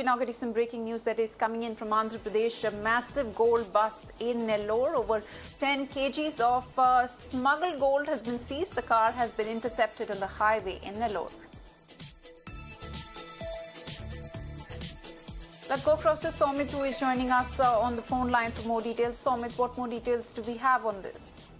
we now get you some breaking news that is coming in from Andhra Pradesh. A massive gold bust in Nellore. Over 10 kgs of uh, smuggled gold has been seized. The car has been intercepted on the highway in Nellore. Let's go across to Somit, who is joining us uh, on the phone line for more details. Somit, what more details do we have on this?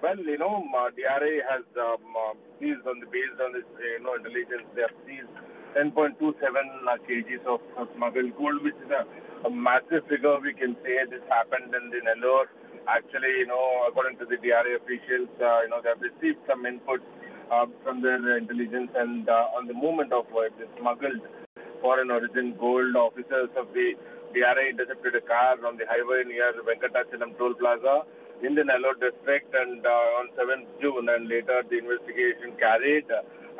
Well, you know, uh, DRA has um, uh, seized on the based on this, you know, intelligence. They have seized 10.27 uh, kgs of smuggled gold, which is a, a, massive figure. We can say this happened in the Nellore. Actually, you know, according to the DRA officials, uh, you know, they have received some input uh, from their intelligence and uh, on the movement of uh, the smuggled foreign origin gold. Officers of the DRA intercepted a car on the highway near Venkatachalam Toll Plaza in the Nellore district and uh, on 7th June and later the investigation carried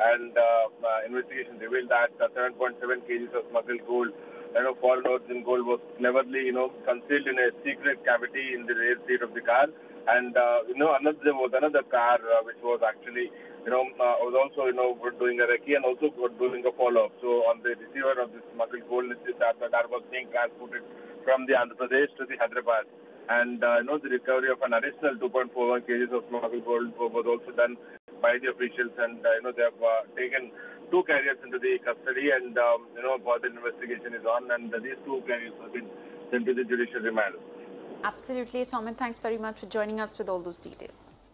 and uh, uh, investigation revealed that 7.7 kgs of smuggled gold, you know, foreign origin gold was cleverly, you know, concealed in a secret cavity in the rear seat of the car. And, uh, you know, another, there was another car uh, which was actually, you know, uh, was also, you know, doing a recce and also doing a follow-up. So on the receiver of this smuggled gold, that, that was being transported from the Andhra Pradesh to the Hyderabad and uh, you know the recovery of an additional 2.41 kgs of smuggled gold was also done by the officials, and uh, you know they have uh, taken two carriers into the custody, and um, you know further investigation is on, and these two carriers have been sent to the judicial remand. Absolutely, Somit. Thanks very much for joining us with all those details.